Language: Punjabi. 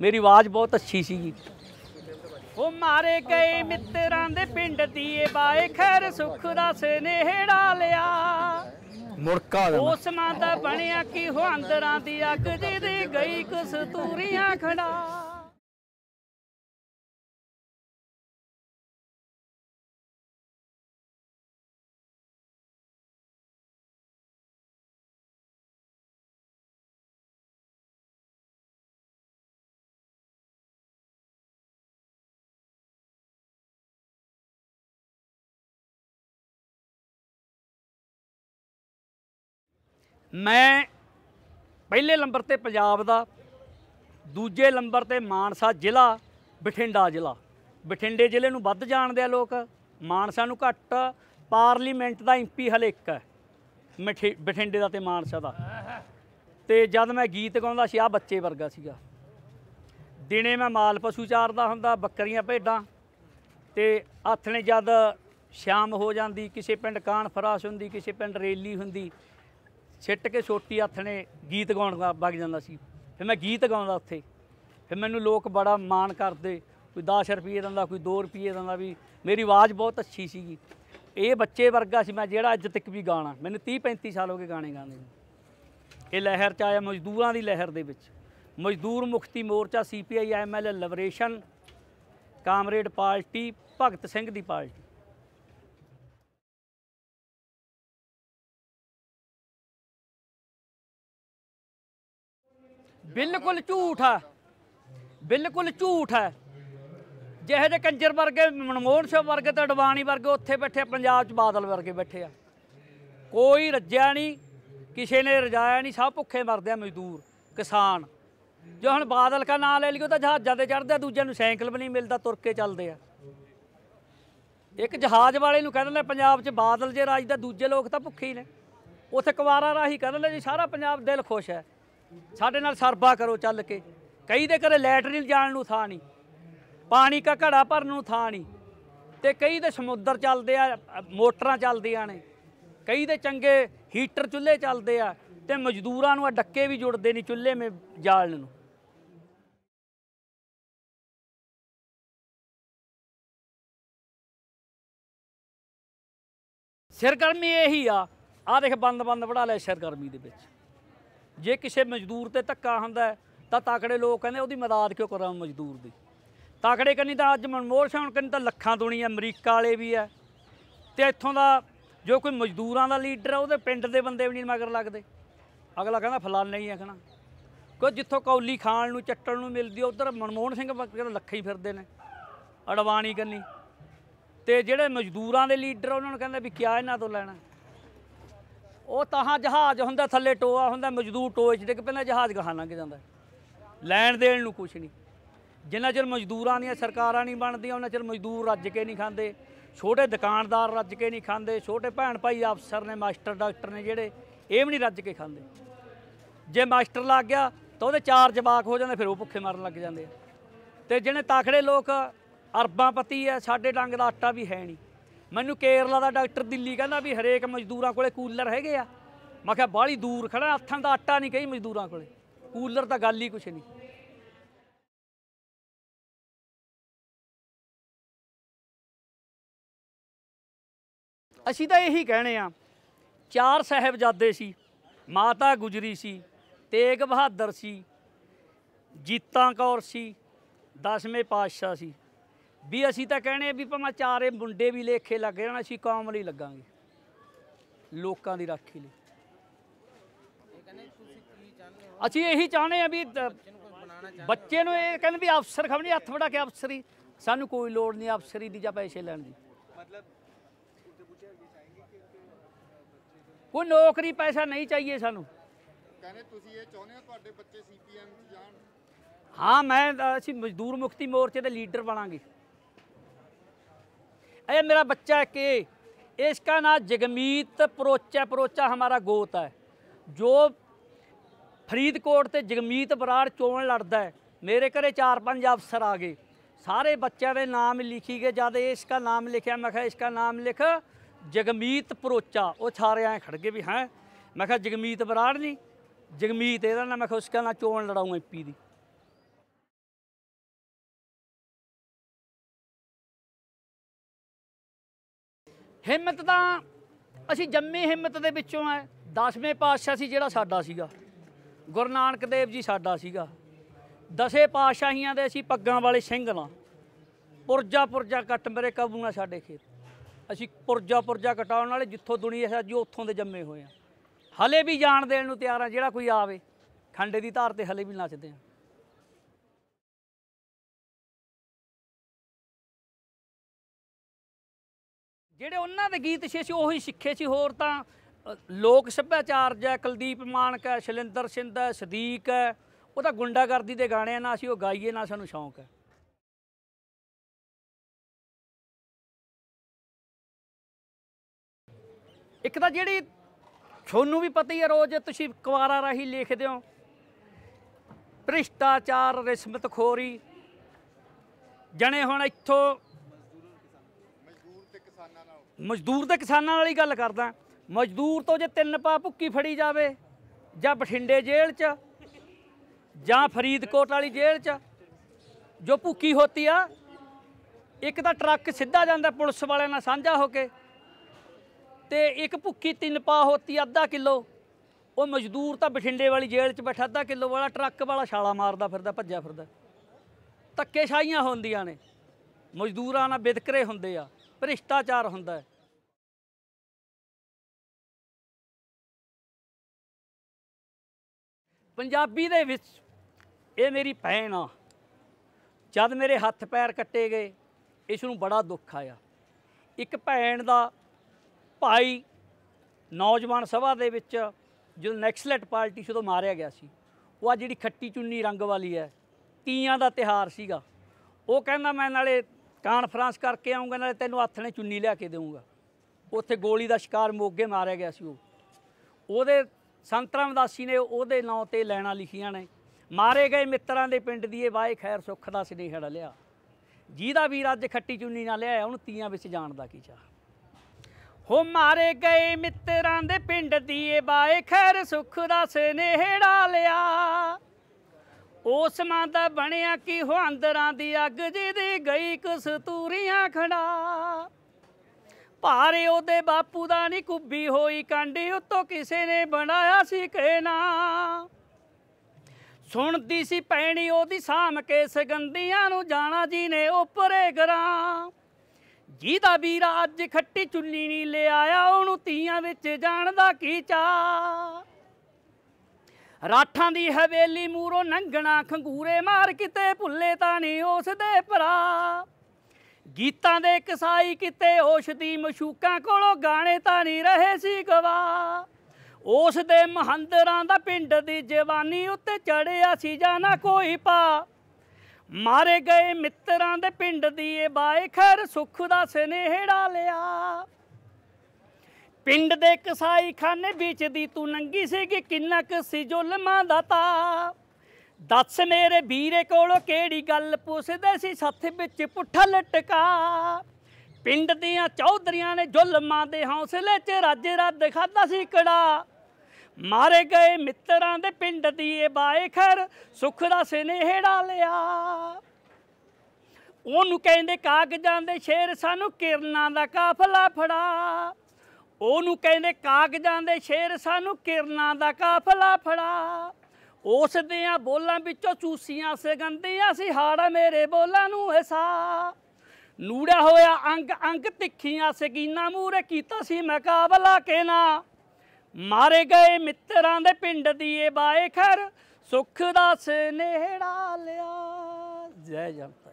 ਮੇਰੀ ਆਵਾਜ਼ ਬਹੁਤ ਅੱਛੀ ਸੀਗੀ। ਉਹ ਮਾਰੇ ਗਏ ਮਿੱਤਰਾਂ ਦੇ ਪਿੰਡ ਦੀਏ ਬਾਏ ਖੈਰ ਸੁਖ ਦਾ ਸਨੇਹੜਾ ਲਿਆ। ਮੁੜਕਾ ਆ ਜਾਂਦਾ ਉਸ ਮਾਂ ਦਾ ਬਣਿਆ ਕੀ ਹੋ ਅੰਦਰਾਂ ਦੀ ਅੱਗ ਜਿਹਦੀ ਗਈ ਕਸਤੂਰੀਆਂ ਖੜਾ ਮੈਂ ਪਹਿਲੇ ਨੰਬਰ ਤੇ ਪੰਜਾਬ ਦਾ, ਦੂਜੇ ਨੰਬਰ ਤੇ ਮਾਨਸਾ ਜ਼ਿਲ੍ਹਾ, ਬਠਿੰਡਾ ਜ਼ਿਲ੍ਹਾ। ਬਠਿੰਡੇ ਜ਼ਿਲ੍ਹੇ ਨੂੰ ਵੱਧ ਜਾਣਦੇ ਆ ਲੋਕ, ਮਾਨਸਾ ਨੂੰ ਘੱਟ, ਪਾਰਲੀਮੈਂਟ ਦਾ ਐਮਪੀ ਹਲੇ ਇੱਕ ਹੈ, ਮਠੇ- ਬਠਿੰਡੇ ਦਾ ਤੇ ਮਾਨਸਾ ਦਾ। ਤੇ ਜਦ ਮੈਂ ਗੀਤ ਗਾਉਂਦਾ ਸੀ ਆ ਬੱਚੇ ਵਰਗਾ ਸੀਗਾ। ਦਿਨੇ ਮੈਂ ਮਾਲ ਪਸ਼ੂ ਚਾਰਦਾ ਹੁੰਦਾ, ਬੱਕਰੀਆਂ ਭੇਡਾਂ। ਤੇ ਹੱਥ ਨੇ ਜਦ ਸ਼ਾਮ ਹੋ ਜਾਂਦੀ, ਕਿਸੇ ਪਿੰਡ ਕਾਨਫਰੰਸ ਹੁੰਦੀ, ਕਿਸੇ ਪਿੰਡ ਰੈਲੀ ਹੁੰਦੀ ਸਿੱਟ ਕੇ ਛੋਟੀ ਹੱਥ ਨੇ ਗੀਤ ਗਾਉਣ ਵਗ ਜਾਂਦਾ ਸੀ। ਫਿਰ ਮੈਂ ਗੀਤ ਗਾਉਂਦਾ ਉੱਥੇ। ਫਿਰ ਮੈਨੂੰ ਲੋਕ ਬੜਾ ਮਾਣ ਕਰਦੇ, ਕੋਈ 10 ਰੁਪਏ ਦਿੰਦਾ, ਕੋਈ 2 ਰੁਪਏ ਦਿੰਦਾ ਵੀ ਮੇਰੀ ਆਵਾਜ਼ ਬਹੁਤ ਅੱਛੀ ਸੀਗੀ। ਇਹ ਬੱਚੇ ਵਰਗਾ ਸੀ, ਮੈਂ ਜਿਹੜਾ ਅੱਜ ਤੱਕ ਵੀ ਗਾਣਾ ਮੈਨੂੰ 30 35 ਸਾਲ ਹੋ ਗਏ ਗਾਣੇ ਗਾਉਂਦੇ ਨੂੰ। ਇਹ ਲਹਿਰ ਚ ਆਇਆ ਮਜ਼ਦੂਰਾਂ ਦੀ ਲਹਿਰ ਦੇ ਵਿੱਚ। Mazdoor Mukti Morcha CPI ML liberation comrade party, Bhagat Singh ਦੀ ਪਾਰਟੀ। ਬਿਲਕੁਲ ਝੂਠ ਹੈ। ਬਿਲਕੁਲ ਝੂਠ ਹੈ। ਜਿਹੇ ਜਿਹੇ ਕੰਜਰ ਵਰਗੇ ਮਨਮੋਹਨ ਸਿੰਘ ਵਰਗੇ ਤੇ ਅਡਵਾਣੀ ਵਰਗੇ ਉੱਥੇ ਬੈਠੇ ਆ, ਪੰਜਾਬ 'ਚ ਬਾਦਲ ਵਰਗੇ ਬੈਠੇ ਆ। ਕੋਈ ਰੱਜਿਆ ਨਹੀਂ ਕਿਸੇ ਨੇ ਰਜਾਇਆ ਨਹੀਂ ਸਭ ਭੁੱਖੇ ਮਰਦੇ ਆ ਮਜ਼ਦੂਰ ਕਿਸਾਨ। ਜੋ ਹੁਣ ਬਾਦਲ ਕਾ ਨਾਂ ਲੈ ਲਿਓ ਤਾਂ ਜਹਾਜ਼ਾਂ ਤੇ ਚੜਦੇ ਆ ਦੂਜਿਆਂ ਨੂੰ ਸਾਈਕਲ ਵੀ ਨਹੀਂ ਮਿਲਦਾ ਤੁਰ ਕੇ ਚੱਲਦੇ ਆ। ਇੱਕ ਜਹਾਜ਼ ਵਾਲੇ ਨੂੰ ਕਹਿੰਦੇ ਨੇ ਪੰਜਾਬ 'ਚ ਬਾਦਲ ਜੇ ਰਾਜ ਦਾ ਦੂਜੇ ਲੋਕ ਤਾਂ ਭੁੱਖੇ ਹੀ ਨੇ। ਉੱਥੇ ਕੁਵਾਰਾ ਰਾਹੀ ਕਹਿੰਦੇ ਨੇ ਜੀ ਸਾਰਾ ਪੰਜਾਬ ਦਿਲ ਖੁਸ਼ ਹੈ। ਸਾਡੇ ਨਾਲ ਸਰਬਾ ਕਰੋ ਚੱਲ ਕੇ। ਕਈ ਦੇ ਘਰੇ ਲੈਟਰਿਨ ਜਾਣ ਨੂੰ ਥਾਂ ਨਹੀਂ। ਪਾਣੀ ਕਾ ਘੜਾ ਭਰਨ ਨੂੰ ਥਾਂ ਨਹੀਂ। ਤੇ ਕਈ ਦੇ ਸਮੁੰਦਰ ਚੱਲਦੇ ਆ, ਮੋਟਰਾਂ ਚੱਲਦੀਆਂ ਨੇ। ਕਈ ਦੇ ਚੰਗੇ ਹੀਟਰ ਚੁੱਲ੍ਹੇ ਚੱਲਦੇ ਆ ਤੇ ਮਜ਼ਦੂਰਾਂ ਨੂੰ ਆ ਡੱਕੇ ਵੀ ਜੁੜਦੇ ਨਹੀਂ ਚੁੱਲ੍ਹੇ ਮੇ ਜਾਲਣ ਨੂੰ। ਸਿਰਗਰਮੀ ਇਹੀ ਆ। ਆ ਦੇਖ ਬੰਦ ਬੰਦ ਵੜਾ ਲੈ ਸਿਰਗਰਮੀ ਦੇ ਵਿੱਚ। ਜੇ ਕਿਸੇ ਮਜ਼ਦੂਰ ਤੇ ਧੱਕਾ ਹੁੰਦਾ ਤਾਂ ਤਾਕੜੇ ਲੋਕ ਕਹਿੰਦੇ ਉਹਦੀ ਮਦਦ ਕਿਉਂ ਕਰਾਂ ਮਜ਼ਦੂਰ ਦੀ? ਤਾਕੜੇ ਕੰਨੀ ਤਾਂ ਅੱਜ ਮਨਮੋਹਨ ਸਿੰਘ ਕੰਨੀ ਤਾਂ ਲੱਖਾਂ ਦੁਨੀਆ ਅਮਰੀਕਾ ਵਾਲੇ ਵੀ ਹੈ। ਤੇ ਇੱਥੋਂ ਦਾ ਜੋ ਕੋਈ ਮਜ਼ਦੂਰਾਂ ਦਾ ਲੀਡਰ ਆ ਉਹਦੇ ਪਿੰਡ ਦੇ ਬੰਦੇ ਵੀ ਨਹੀਂ ਮਗਰ ਲੱਗਦੇ। ਅਗਲਾ ਕਹਿੰਦਾ ਫਲਾਨਾ ਹੀ ਆਖਣਾ ਕਹਣਾ ਕੋਈ ਜਿੱਥੋਂ ਕੌਲੀ ਖਾਣ ਨੂੰ, ਚੱਟਣ ਨੂੰ ਮਿਲਦੀ ਉਧਰ ਮਨਮੋਹਨ ਸਿੰਘ ਵਰਗੇ ਤਾਂ ਲੱਖਾਂ ਹੀ ਫਿਰਦੇ ਨੇ ਅਡਵਾਣੀ ਕੰਨੀ। ਤੇ ਜਿਹੜੇ ਮਜ਼ਦੂਰਾਂ ਦੇ ਲੀਡਰ ਉਹਨਾਂ ਨੂੰ ਕਹਿੰਦੇ ਵੀ ਕਿਆ ਇਹਨਾਂ ਤੋਂ ਲੈਣਾ। ਉਹ ਤਾਂ ਜਹਾਜ਼ ਹੁੰਦਾ ਥੱਲੇ ਟੋਆ ਹੁੰਦਾ, ਮਜ਼ਦੂਰ ਟੋਏ 'ਚ ਡਿੱਗ ਪੈਂਦਾ, ਜਹਾਜ਼ ਗਾਹਾਂ ਲੰਘ ਜਾਂਦਾ। ਲੈਣ ਦੇਣ ਨੂੰ ਕੁਛ ਨਹੀਂ। ਜਿੰਨਾ ਚਿਰ ਮਜ਼ਦੂਰਾਂ ਦੀਆਂ ਸਰਕਾਰਾਂ ਨਹੀਂ ਬਣਦੀਆਂ, ਉਹਨਾਂ ਚਿਰ ਮਜ਼ਦੂਰ ਰੱਜ ਕੇ ਨਹੀਂ ਖਾਂਦੇ। ਛੋਟੇ ਦੁਕਾਨਦਾਰ ਰੱਜ ਕੇ ਨਹੀਂ ਖਾਂਦੇ, ਛੋਟੇ ਭੈਣ ਭਾਈ ਅਫਸਰ ਨੇ, ਮਾਸਟਰ, ਡਾਕਟਰ ਨੇ ਜਿਹੜੇ, ਇਹ ਵੀ ਨਹੀਂ ਰੱਜ ਕੇ ਖਾਂਦੇ। ਜੇ ਮਾਸਟਰ ਲੱਗ ਗਿਆ, ਤਾਂ ਉਹਦੇ ਚਾਰ ਜਵਾਕ ਹੋ ਜਾਂਦੇ, ਫਿਰ ਉਹ ਭੁੱਖੇ ਮਰਨ ਲੱਗ ਜਾਂਦੇ ਆ। ਤੇ ਜਿਹੜੇ ਤਾਖੜੇ ਲੋਕ ਅਰਬਾਂ ਪਤੀ ਆ, ਸਾਡੇ ਡੰਗ ਦਾ ਆਟਾ ਵੀ ਹੈ ਨਹੀਂ। ਮੈਨੂੰ ਕੇਰਲਾ ਦਾ ਡਾਕਟਰ ਦਿੱਲੀ ਕਹਿੰਦਾ ਵੀ ਹਰੇਕ ਮਜ਼ਦੂਰਾਂ ਕੋਲੇ ਕੂਲਰ ਹੈਗੇ ਆ। ਮੈਂ ਕਿਹਾ ਬਾਹਲੀ ਦੂਰ ਖੜਾ, ਹੱਥਾਂ ਦਾ ਆਟਾ ਨਹੀਂ ਕਈ ਮਜ਼ਦੂਰਾਂ ਕੋਲੇ। ਕੂਲਰ ਤਾਂ ਗੱਲ ਹੀ ਕੁਛ ਨਹੀਂ। ਅਸੀਂ ਤਾਂ ਇਹੀ ਕਹਿਣੇ ਆ, ਚਾਰ ਸਾਹਿਬਜ਼ਾਦੇ ਸੀ, ਮਾਤਾ ਗੁਜਰੀ ਸੀ, ਤੇਗ ਬਹਾਦਰ ਸੀ, ਜੀਤਾਂ ਕੌਰ ਸੀ, ਦਸਵੇਂ ਪਾਤਸ਼ਾਹ ਸੀ। ਵੀ ਅਸੀਂ ਤਾਂ ਕਹਿਣੇ ਆ ਵੀ ਭਾਵੇਂ ਚਾਰੇ ਮੁੰਡੇ ਵੀ ਲੇਖੇ ਲੱਗ ਜਾਣ ਅਸੀਂ ਕੌਮ ਲਈ ਲੱਗਾਂਗੇ। ਲੋਕਾਂ ਦੀ ਰਾਖੀ ਲਈ। ਅਸੀਂ ਇਹੀ ਚਾਹੁੰਦੇ ਆ ਵੀ ਬੱਚੇ ਨੂੰ ਇਹ ਕਹਿੰਦੇ ਵੀ ਅਫਸਰ ਖਬਣੀ ਹੱਥ ਵੜਾ ਕੇ ਅਫਸਰੀ। ਸਾਨੂੰ ਕੋਈ ਲੋੜ ਨਹੀਂ ਅਫਸਰੀ ਦੀ ਜਾਂ ਪੈਸੇ ਲੈਣ ਦੀ। ਕੋਈ ਨੌਕਰੀ ਪੈਸਾ ਨਹੀਂ ਚਾਹੀਏ ਸਾਨੂੰ। ਕਹਿੰਦੇ ਤੁਸੀਂ ਇਹ ਚਾਹੁੰਦੇ ਹੋ ਤੁਹਾਡੇ ਬੱਚੇ ਸੀਪੀਐਮ ਜਾਣ? ਹਾਂ ਮੈਂ ਅਸੀਂ ਮਜ਼ਦੂਰ ਮੁਕਤੀ ਮੋਰਚੇ ਦੇ ਲੀਡਰ ਬਣਾਂਗੇ। ਇਹ मेरा बच्चा है के इसका नाम जगमीत परोचा परोचा हमारा गोत है जो ਫਰੀਦਕੋਟ ਤੇ ਜਗਮੀਤ ਬਰਾੜ ਚੋਣ ਲੜਦਾ ਹੈ ਮੇਰੇ ਘਰੇ ਚਾਰ ਪੰਜ ਅਫਸਰ ਆ ਗਏ ਸਾਰੇ ਬੱਚਿਆਂ ਦੇ ਨਾਮ ਲਿਖੀ ਗਏ ਜਦ ਇਸਕਾ ਨਾਮ ਲਿਖਿਆ ਮੈਂ ਕਿਹਾ ਇਸਕਾ ਨਾਮ ਲਿਖ ਜਗਮੀਤ ਪਰੋਚਾ ਉਹ ਸਾਰੇ ਐ ਖੜ ਗਏ ਵੀ ਹੈ ਮੈਂ ਕਿਹਾ ਜਗਮੀਤ ਬਰਾੜ ਨਹੀਂ ਜਗਮੀਤ ਇਹਦਾ ਨਾਮ ਮੈਂ ਕਿਹਾ ਉਸਕਾ ਨਾ ਚੋਣ ਲੜਾਉਂ ਐਮਪੀ ਦੀ ਹਿੰਮਤ ਤਾਂ ਅਸੀਂ ਜੰਮੇ ਹਿੰਮਤ ਦੇ ਵਿੱਚੋਂ ਆ ਦਸਵੇਂ ਪਾਤਸ਼ਾਹ ਸੀ ਜਿਹੜਾ ਸਾਡਾ ਸੀਗਾ। ਗੁਰੂ ਨਾਨਕ ਦੇਵ ਜੀ ਸਾਡਾ ਸੀਗਾ। ਦਸੇ ਪਾਤਸ਼ਾਹੀਆਂ ਦੇ ਅਸੀਂ ਪੱਗਾਂ ਵਾਲੇ ਸਿੰਘ ਨਾ ਪੁਰਜਾ ਪੁਰਜਾ ਕੱਟ ਮੇਰੇ ਕਾਬੂ ਨਾਲ ਸਾਡੇ ਖੇਤ। ਅਸੀਂ ਪੁਰਜਾ ਪੁਰਜਾ ਕਟਾਉਣ ਵਾਲੇ ਜਿੱਥੋਂ ਦੁਨੀਆ ਸਾਜੀ ਉੱਥੋਂ ਦੇ ਜੰਮੇ ਹੋਏ ਆ। ਹਲੇ ਵੀ ਜਾਣ ਦੇਣ ਨੂੰ ਤਿਆਰ ਆ, ਜਿਹੜਾ ਕੋਈ ਆਵੇ। ਖੰਡੇ ਦੀ ਧਾਰ ਤੇ ਹਲੇ ਵੀ ਨੱਚਦੇ ਆ। ਜਿਹੜੇ ਉਹਨਾਂ ਦੇ ਗੀਤ ਸੀ, ਅਸੀਂ ਉਹੀ ਸਿੱਖੇ ਸੀ। ਹੋਰ ਤਾਂ ਲੋਕ ਸੱਭਿਆਚਾਰ ਜਾਂ, ਕੁਲਦੀਪ ਮਾਨਕ ਹੈ, ਸ਼ੈਲਿੰਦਰ ਸਿੰਧ ਹੈ, ਸਦੀਕ ਹੈ। ਉਹ ਤਾਂ ਗੁੰਡਾਗਰਦੀ ਦੇ ਗਾਣੇ ਆ, ਨਾ ਅਸੀਂ ਉਹ ਗਾਈਏ, ਨਾ ਸਾਨੂੰ ਸ਼ੌਂਕ ਹੈ। ਇੱਕ ਤਾਂ ਜਿਹੜੀ ਤੁਹਾਨੂੰ ਵੀ ਪਤਾ ਹੀ ਹੈ, ਰੋਜ਼ ਤੁਸੀਂ ਅਖਬਾਰਾਂ ਰਾਹੀਂ ਲਿਖਦੇ ਹੋ। ਭ੍ਰਿਸ਼ਟਾਚਾਰ, ਰਿਸ਼ਵਤਖੋਰੀ। ਜਣੇ ਹੁਣ ਇੱਥੋਂ ਮਜ਼ਦੂਰ ਤੇ ਕਿਸਾਨਾਂ ਵਾਲੀ ਗੱਲ ਕਰਦਾ। ਮਜ਼ਦੂਰ ਤੋਂ ਜੇ ਤਿੰਨ ਪਾ ਭੁੱਕੀ ਫੜੀ ਜਾਵੇ, ਜਾਂ ਬਠਿੰਡੇ ਜੇਲ੍ਹ 'ਚ, ਜਾਂ ਫਰੀਦਕੋਟ ਵਾਲੀ ਜੇਲ੍ਹ 'ਚ, ਜੋ ਭੁੱਕੀ ਹੋਤੀ ਆ, ਇੱਕ ਤਾਂ ਟਰੱਕ ਸਿੱਧਾ ਜਾਂਦਾ ਪੁਲਿਸ ਵਾਲਿਆਂ ਨਾਲ ਸਾਂਝਾ ਹੋ ਕੇ, ਤੇ ਇੱਕ ਭੁੱਕੀ ਤਿੰਨ ਪਾ ਹੋਤੀ ਅੱਧਾ ਕਿਲੋ, ਉਹ ਮਜ਼ਦੂਰ ਤਾਂ ਬਠਿੰਡੇ ਵਾਲੀ ਜੇਲ੍ਹ 'ਚ ਬੈਠਾ, ਅੱਧਾ ਕਿਲੋ ਵਾਲਾ ਟਰੱਕ ਵਾਲਾ ਛਾਲਾ ਮਾਰਦਾ ਫਿਰਦਾ, ਭੱਜਿਆ ਫਿਰਦਾ। ਧੱਕੇਸ਼ਾਹੀਆਂ ਹੁੰਦੀਆਂ ਨੇ। ਮਜ਼ਦੂਰਾਂ ਨਾਲ ਵਿਤਕਰੇ ਹੁੰਦੇ ਆ। ਭ੍ਰਿਸ਼ਟਾਚਾਰ ਹੁੰਦਾ ਹੈ। ਪੰਜਾਬੀ ਦੇ ਵਿੱਚ ਇਹ ਮੇਰੀ ਭੈਣ ਆ। ਜਦ ਮੇਰੇ ਹੱਥ ਪੈਰ ਕੱਟੇ ਗਏ ਇਸ ਨੂੰ ਬੜਾ ਦੁੱਖ ਆਇਆ। ਇੱਕ ਭੈਣ ਦਾ ਭਾਈ ਨੌਜਵਾਨ ਸਭਾ ਦੇ ਵਿੱਚ ਜਦੋਂ ਨੈਕਸਲੈਟ ਪਾਰਟੀ ਸੀ ਉਦੋਂ ਮਾਰਿਆ ਗਿਆ ਸੀ। ਉਹ ਆ ਜਿਹੜੀ ਖੱਟੀ ਚੁੰਨੀ ਰੰਗ ਵਾਲੀ ਹੈ, ਤੀਆਂ ਦਾ ਤਿਹਾਰ ਸੀਗਾ। ਉਹ ਕਹਿੰਦਾ ਮੈਂ ਨਾਲੇ ਕਾਨਫਰੰਸ ਕਰਕੇ ਆਉਂਗਾ ਨਾਲੇ ਤੈਨੂੰ ਹੱਥ ਨੇ ਚੁੰਨੀ ਲਿਆ ਕੇ ਦੇਵਾਂਗਾ ਉੱਥੇ ਗੋਲੀ ਦਾ ਸ਼ਿਕਾਰ ਮੋਗੇ ਮਾਰਿਆ ਗਿਆ ਸੀ ਉਹ। ਉਹਦੇ ਸੰਤ ਰਾਮਦਾਸੀ ਨੇ ਉਹਦੇ ਨਾਂ ਤੇ ਲੈਣਾ ਲਿਖੀਆਂ ਨੇ, ਮਾਰੇ ਗਏ ਮਿੱਤਰਾਂ ਦੇ ਪਿੰਡ ਦੀ ਇਹ ਵਾਏ ਖੈਰ ਸੁੱਖ ਦਾ ਸਨੇਹੜਾ ਲਿਆ ਜਿਹਦਾ ਵੀਰ ਅੱਜ ਖੱਟੀ ਚੁੰਨੀ ਨਾਲ ਲਿਆ ਉਹਨੂੰ ਤੀਆਂ ਵਿੱਚ ਜਾਣ ਦਾ ਕੀ ਚਾਹ ਹੋ ਮਾਰੇ ਗਏ ਮਿੱਤਰਾਂ ਦੇ ਪਿੰਡ ਦੀ ਇਹ ਬਾਏ ਖੈਰ ਸੁੱਖ ਦਾ ਸਨੇਹੜਾ ਲਿਆ। ਉਸ ਮਾਂ ਦਾ ਬਣਿਆ ਕੀ ਹੋ? ਅੰਦਰਾਂ ਦੀ ਅੱਗ ਜਿਹਦੀ ਗਈ ਕਸਤੂਰੀਆਂ ਖੜਾ ਭਾਰੇ ਉਹਦੇ ਬਾਪੂ ਦਾ ਨਹੀਂ ਕੁੱਬੀ ਹੋਈ ਕਾਂਡੀ ਉਤੋਂ ਕਿਸੇ ਨੇ ਬਣਾਇਆ ਸੀ ਕਿ ਨਾ ਸੁਣਦੀ ਸੀ ਪੈਣੀ ਉਹਦੀ ਸਾਮ ਕੇ ਸਗੰਦੀਆਂ ਨੂੰ ਜਾਣਾ ਜੀ ਨੇ ਉਪਰੇ ਗਰਾਂ। ਜਿਹਦਾ ਵੀਰਾ ਅੱਜ ਖੱਟੀ ਚੁੰਨੀ ਨਹੀਂ ਲਿਆਇਆ, ਉਹਨੂੰ ਤੀਆਂ ਵਿੱਚ ਜਾਣ ਦਾ ਕੀ ਚਾ ਰਾਠਾਂ ਦੀ ਹਵੇਲੀ ਮੂਰੋਂ ਨੰਗਣਾ, ਖੰਗੂਰੇ ਮਾਰ ਕਿਤੇ, ਭੁੱਲੇ ਤਾਂ ਨਹੀਂ ਉਸ ਦੇ ਭਰਾ। ਗੀਤਾਂ ਦੇ ਕਸਾਈ ਕਿਤੇ ਹੋਸ਼ ਦੀ ਮਸ਼ੂਕਾਂ ਕੋਲੋਂ ਗਾਣੇ ਤਾਂ ਨਹੀਂ ਰਹੇ ਸੀ ਗਵਾ ਉਸ ਦੇ ਮਹੰਦਰਾਂ ਦਾ ਪਿੰਡ ਦੀ ਜਵਾਨੀ ਉੱਤੇ ਚੜਿਆ ਸੀ ਜਾਣਾ ਕੋਈ ਪਾ ਮਾਰੇ ਗਏ ਮਿੱਤਰਾਂ ਦੇ ਪਿੰਡ ਦੀ ਇਹ ਬਾਏ ਖੈਰ, ਸੁੱਖ ਦਾ ਸਨੇਹੜਾ ਲਿਆ। ਪਿੰਡ ਦੇ ਕਸਾਈ ਖਾਨੇ ਵਿੱਚ ਦੀ ਤੂੰ ਨੰਗੀ ਸੀਗੀ ਕਿੰਨਾ ਕੁ ਸੀ ਜ਼ੁਲਮਾਂ ਦਾ ਤਾ। ਦੱਸ ਮੇਰੇ ਵੀਰੇ ਕੋਲੋਂ ਕਿਹੜੀ ਗੱਲ ਪੁੱਛਦੇ ਸੀ, ਸੱਥ ਵਿੱਚ ਪੁੱਠਾ ਲਟਕਾ। ਪਿੰਡ ਦੀਆਂ ਚੌਧਰੀਆਂ ਨੇ ਜ਼ੁਲਮਾਂ ਦੇ ਹੌਸਲੇ 'ਚ ਰੱਜ ਰੱਦ ਖਾਦਾ ਸੀ ਕੜਾ। ਮਾਰੇ ਗਏ ਮਿੱਤਰਾਂ ਦੇ ਪਿੰਡ ਦੀ ਇਹ ਬਾਏ ਖੈਰ ਦਾ ਸਨੇਹੜਾ ਲਿਆ। ਉਹਨੂੰ ਕਹਿੰਦੇ ਕਾਗਜ਼ਾਂ ਦੇ ਸ਼ੇਰ ਸਾਨੂੰ ਕਿਰਨਾਂ ਦਾ ਕਾਫਲਾ ਫੜਾ। ਉਹਨੂੰ ਕਹਿੰਦੇ ਕਾਗਜ਼ਾਂ ਦੇ ਸ਼ੇਰ ਸਾਨੂੰ ਕਿਰਨਾਂ ਦਾ ਕਾਫਲਾ ਫੜਾ। ਉਸ ਦੀਆਂ ਬੋਲਾਂ ਵਿੱਚੋਂ ਚੂਸੀਆਂ ਸਗੰਦੀਆਂ ਸੀ, ਹਾੜਾ ਮੇਰੇ ਬੋਲਾਂ ਨੂੰ ਹਿਸਾ। ਨੂੜਿਆ ਹੋਇਆ ਅੰਗ ਅੰਗ ਤਿੱਖੀਆਂ ਸਗੀਨਾ ਮੂਰੇ ਕੀਤਾ ਸੀ ਮੁਕਾਬਲਾ ਕੇ ਨਾ ਮਾਰੇ ਗਏ ਮਿੱਤਰਾਂ ਦੇ ਪਿੰਡ ਦੀ ਇਹ ਬਾਏ ਖਰ ਸੁੱਖ ਦਾ ਸਨੇਹੜਾ ਲਿਆ। ਜੈ ਜਨਤਾ।